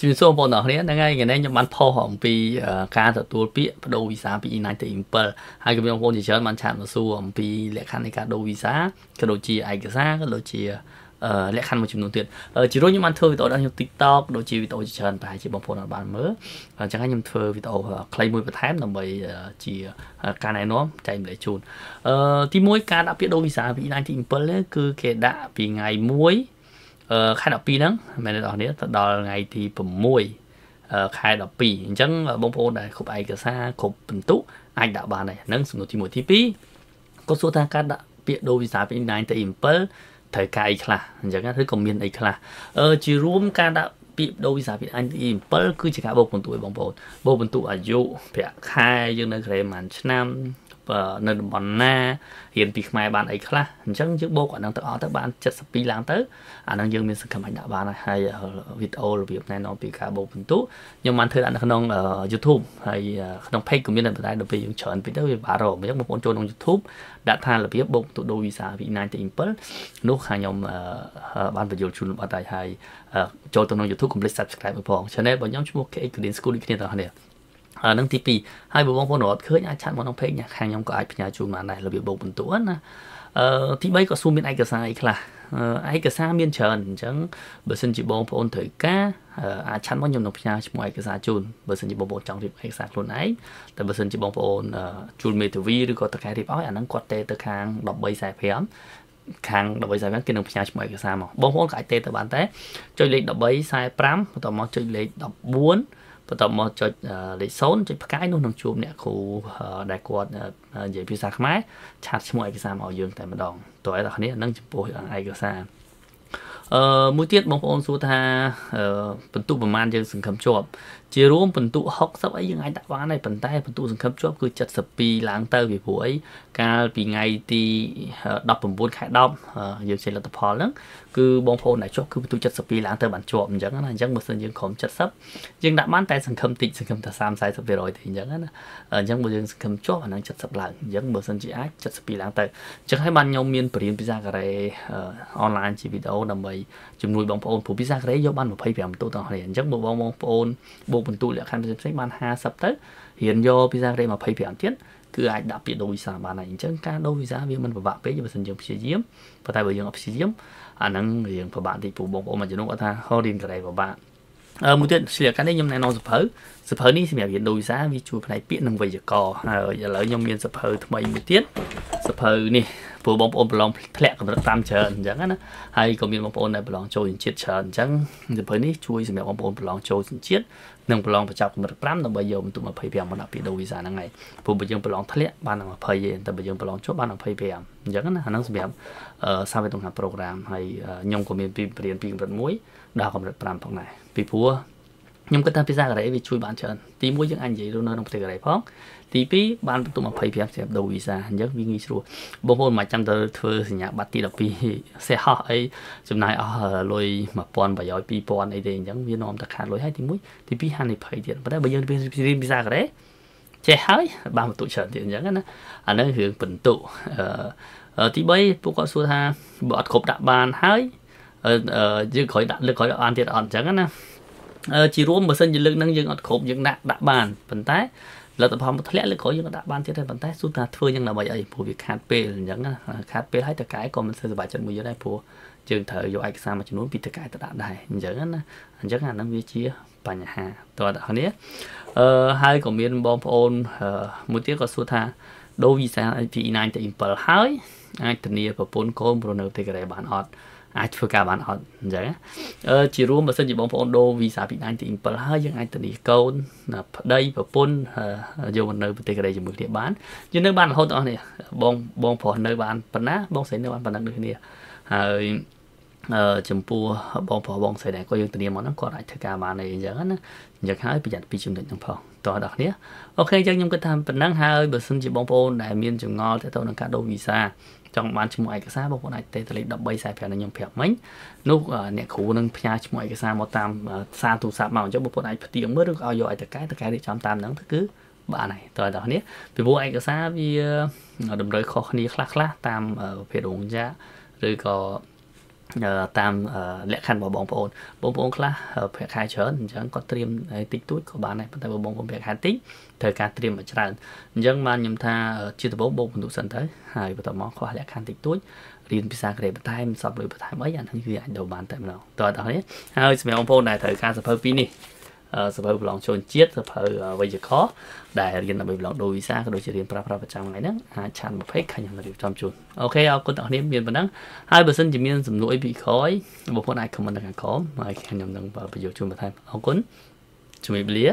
ជំរាបសួរបងប្អូនទាំងគ្នាហ្នឹងហើយថ្ងៃនេះខ្ញុំបានផុសអំពីការទទួលពាក្យបដូរវីសាពី United 7ហើយក៏មានបងប្អូនជាច្រើនបានឆាតមកសួរអំពីលក្ខខណ្ឌនៃការដូរវីសាក៏ដូចជាឯកសារក៏ដូចជាលក្ខខណ្ឌមួយចំនួនទៀតជារួមខ្ញុំបានធ្វើវីដេអូដល់ខ្ញុំ TikTok ដូចជាវីដេអូជាច្រើនប្រហែលជាបងប្អូនបានមើលអញ្ចឹងខ្ញុំធ្វើវីដេអូខ្លីមួយបន្ថែមដើម្បីជាការណែនាំចែកម្លែកជូនអឺទី1ការដាក់ពាក្យដូរវីសាពី19 7គឺគេដាក់ពីថ្ងៃ1 ខែ12ហ្នឹងមែនទេបងប្អូនទៅដល់ថ្ងៃទី6ខែ12អញ្ចឹងបងប្អូនដែលគ្រប់ឯកសារគ្រប់ពិន្ទុអាចដាក់បានដែរហ្នឹងសំណួរទី1ទី2គាត់សួរថាការដាក់ពាក្យដូរវីសាពី9ទៅ7ត្រូវការអីខ្លះអញ្ចឹងឬក៏មានអីខ្លះអឺជារួមការដាក់ពាក្យដូរវីសាពីអញទី7គឺជាការបូកបន្ទួយបងប្អូនបូកបន្ទុអាយុប្រាក់ខែយើងនៅក្រេមួយឆ្នាំ នៅតំបន់ណារៀនពីខ្មែរបានអីខ្លះអញ្ចឹងយើងបូកអាហ្នឹងទៅអស់ទៅបាន72ឡើងទៅអាហ្នឹងយើងមានសង្ឃឹមអាចដាក់បានហើយវីដេអូរបៀបណែនាំពីការបូកពិន្ទុខ្ញុំបានធ្វើដាក់នៅក្នុង YouTube ហើយក្នុង page ក៏មានតែតែដល់ពេលយើងច្រើនពេកទៅវាបារម្ភអញ្ចឹងបងប្អូនចូលក្នុង YouTube ដាក់ថារបៀបបូកពិន្ទុដូរវីសាពី9ទៅ7នោះខាងខ្ញុំបានបញ្យល់ជូនលម្អិតហើយចូលទៅក្នុង YouTube កុំភ្លេច Subscribe ផង Channel របស់ខ្ញុំឈ្មោះ KH Green School ដូចគ្នាទាំងគ្នា អានឹងទី2ហើយបងប្អូនរត់ឃើញអាចឆាត់មកក្នុង page ខាងខ្ញុំក៏អាចផ្ញើជូនបានដែររបៀបបោកបន្ទួណាអឺទី3ក៏សួរមានឯកសារអីខ្លះឯកសារមានច្រើនអញ្ចឹងបើសិនជាបងប្អូនត្រូវការអាចឆាត់មកខ្ញុំនឹងផ្ញើឈ្មោះឯកសារជូនបើសិនជាបងប្អូនចង់រៀបឯកសារខ្លួនឯងតែបើសិនជាបងប្អូនជួលមេធាវីឬក៏តកែរៀបឲ្យអាហ្នឹងគាត់ទេទៅខាង1345ខាង1345គេនឹងផ្ញើឈ្មោះឯកសារមកបងប្អូនក៏អាចទេទៅបានតែចុចលេខ1345បន្ទាប់មកចុចលេខ14 បន្ទាប់មកចុចលេខ0ចុចផ្កាយនោះនឹងជួបអ្នកគ្រូដែលគាត់និយាយភាសាខ្មែរឆាតឈ្មោះឯកសារមកឲ្យយើងតែម្ដងតើអ្នកគ្នានឹងចំពោះឯកសារអឺមួយទៀតបងប្អូនសួរថាបន្ទុកប្រមាណយើងសង្ឃឹមជាប់ជារួមបន្ទុក60អីយើងអាចដាក់បានហើយប៉ុន្តែបន្ទុកសង្ឃឹមជាប់គឺ72ឡើងទៅពីព្រោះអីកាលពីថ្ងៃទី19ខែ10យើងចេញលទ្ធផលហ្នឹងគឺបងប្អូនដែលជាប់គឺបន្ទុក72ឡើងទៅបានជាប់អញ្ចឹងណាអញ្ចឹងបើសិនយើងក្រុម70យើងដាក់បានតែសង្ឃឹមតិចសង្ឃឹមតែ30 40%ទេអញ្ចឹងណាអញ្ចឹងបើយើងសង្ឃឹមជាប់អាហ្នឹង70ឡើងអញ្ចឹងបើសិនជាអាច72ឡើងទៅអញ្ចឹងហើយបានខ្ញុំមានបរិញ្ញាភាសាកូរ៉េអនឡាញជាវីដេអូដើម្បីជំនួយបងប្អូនព្រោះភាសាកូរ៉េយកបាន25បន្ទុកទាំងគ្នាអញ្ចឹងបើបងប្អូនបូកបន្ទុកលក្ខខណ្ឌផ្សេងៗបាន50ទៅរៀនយកភាសាកូរ៉េ25ទៀតគឺអាចដាក់ពាក្យដូរវីសាបានហើយអញ្ចឹងការដូរវីសាវាមិនពិបាកពេកបើមិនយើងព្យាយាមប៉ុន្តែបើយើងអត់ព្យាយាមអាហ្នឹងរៀងពិបាកតិចពូបងប្អូនមួយចំនួនគាត់ថាហោរៀនកូរ៉េពិបាកអឺមួយទៀតឆ្លៀកកានេះខ្ញុំណែនាំសភៅសភៅនេះសម្រាប់រៀនដូរវីសាវាជួយផ្នែកពាក្យនិងវេយ្យាករណ៍ហើយឥឡូវខ្ញុំមានសភៅថ្មីមួយទៀតសភៅនេះ ព្រោះបងប្អូនប្រឡងធ្លាក់កម្រិតតាមច្រើនអញ្ចឹងណាហើយក៏មានបងប្អូនដែលប្រឡងចូលជាតិច្រើនអញ្ចឹងសភៅនេះជួយសម្រាប់បងប្អូនប្រឡងចូលជាតិនិងប្រឡងបញ្ចប់កម្រិត5ដើម្បីយកបន្ទុក25មកដាក់ពីដូវីសាហ្នឹងហើយព្រោះបើយើងប្រឡងធ្លាក់បាន20ទេតែបើយើងប្រឡងជាប់បាន25អញ្ចឹងណាអាហ្នឹងសម្រាប់សាវេតុងហាប្រូក្រាមហើយខ្ញុំក៏មានពីបរៀនពីកម្រិត1ដល់កម្រិត5ផងដែរពីព្រោះ ខ្ញុំគិតថាភាសាកូរ៉េវាជួយបានច្រើនទី1យើងអាចនិយាយនៅក្នុងប្រទេសកូរ៉េផងទី2បានបន្ទុក25សម្រាប់ដូរវីសាអញ្ចឹងវាងាយស្រួលបងប្អូនមិនចាំទៅធ្វើសញ្ញាបត្រទី12សេះហោះអីចំណាយអស់លុយ1000ប្រយោជន៍2000អីទេអញ្ចឹងវានាំតែខាតលុយហើយទី1ទី2ហានិភ័យទៀតប៉ុន្តែបើយើងរៀនភាសាកូរ៉េចេះហើយបានបន្ទុកច្រើនទៀតអញ្ចឹងណាអានេះរឿងបន្ទុកអឺទី3ពួកគាត់សួរថាបើអត់គ្រប់ដាក់បានហើយយើងក្រោយដាក់លើកក្រោយដាក់បានទៀតអត់អញ្ចឹងណា ជារួមបើសិនជាលើកហ្នឹងយើងអត់គ្រប់យើងដាក់ដាក់បានប៉ុន្តែលទ្ធផលមកធ្លាក់លើក្រោយយើងក៏ដាក់បានទៀតដែរប៉ុន្តែសួរថាធ្វើយ៉ាងដើម្បីអីព្រោះវាខាតពេលអញ្ចឹងណាខាតពេលហើយតកែក៏មិនសូវសុបាយចិត្តមួយយើងដែរព្រោះយើងត្រូវយកឯកសារមួយចំនួនពីតកែទៅដាក់ដែរអញ្ចឹងណាអញ្ចឹងអានឹងវាជាបញ្ហាតើអ្នកគ្នាអឺហើយក៏មានបងប្អូនមួយទៀតក៏សួរថាដូរវីសា IP9 ទៅ7ហើយ អាចធានាប្រពន្ធកូនប្រនៅប្រទេសកូរ៉េបានអត់អាចធ្វើការបានអត់អញ្ចឹងអឺជារួមបើសិនជាបងប្អូនដូរវីសាពី9ទី7ហើយយើងអាចទៅនេះកូនប្តីប្រពន្ធយកមកនៅប្រទេសកូរ៉េជាមួយគ្នាបានយើងនៅបានរហូតដល់នេះបងបងប្រុសនៅបានប៉ុណ្ណាបងស្រីនៅបានប៉ុណ្ណឹងដូចគ្នាហើយអឺ ចំពោះបងប្រុសបងស្រីដែលគាត់យើងធានាមកហ្នឹងគាត់អាចធ្វើការបានអីអញ្ចឹងណាអញ្ចឹងហើយប្រយ័ត្នពីចំណុចហ្នឹងផងតោះដល់គ្នាអូខេអញ្ចឹងខ្ញុំគិតថាប៉ុណ្ណឹងហើយបើសិនជាបងប្អូនដែលមានចម្ងល់ទាក់ទងនឹងការដូរវីសាចង់បានឈ្មោះឯកសារបងប្អូនអាចទេទៅលេខ1345នឹងខ្ញុំប្រាប់មិញនោះអ្នកគ្រូនឹងផ្ញើឈ្មោះឯកសារមកតាមសារទូរស័ព្ទមកអញ្ចឹងបងប្អូនអាចផ្ទៀងមើលឬក៏ឲ្យយកឲ្យតកែតកែរៀបចំតាមហ្នឹងទៅគឺបានហើយតើដល់គ្នាពីព្រោះឯកសារវាតម្រូវខុសគ្នាខ្លះខ្លះតាមប្រភេទរោងចក្រឬក៏ តាមលក្ខខណ្ឌរបស់បងប្អូនបងប្អូនខ្លះប្រាក់ខែច្រើនអញ្ចឹងគាត់ត្រៀមតិចតួចក៏បានដែរប៉ុន្តែបងប្អូនប្រាក់ខែតិចត្រូវការត្រៀមមកច្រើនអញ្ចឹងបានខ្ញុំថាជាដំបូងបងបន្ទុកសិនទៅហើយបន្តមកខ្វះលក្ខខណ្ឌតិចតួចរៀនភាសាកូរ៉េបន្ថែមសពលុយបន្ថែមអីអាហ្នឹងគឺអាចដូរបានតែម្ដងតើអត់នេះហើយសម្រាប់បងប្អូនដែលត្រូវការសភៅពីរនេះ សភៅប្រឡងជូនជាតិសភៅវេយ្យាករណ៍ដែលរៀនដើម្បីប្រឡងដូរវីសាក៏ដូចជារៀនប្រើប្រាស់ប្រចាំថ្ងៃហ្នឹងអាចឆាន20ខ្ញុំរៀបចំជូនអូខេអរគុណអ្នកនាងមានប៉ុណ្ណឹងហើយបើសិនជាមានសំណួរអីពីក្រោយបងប្អូនអាច comment នៅខាងក្រោមហើយខ្ញុំនឹងបញ្យល់ជូនបន្ថែមអរគុណជំរាបលា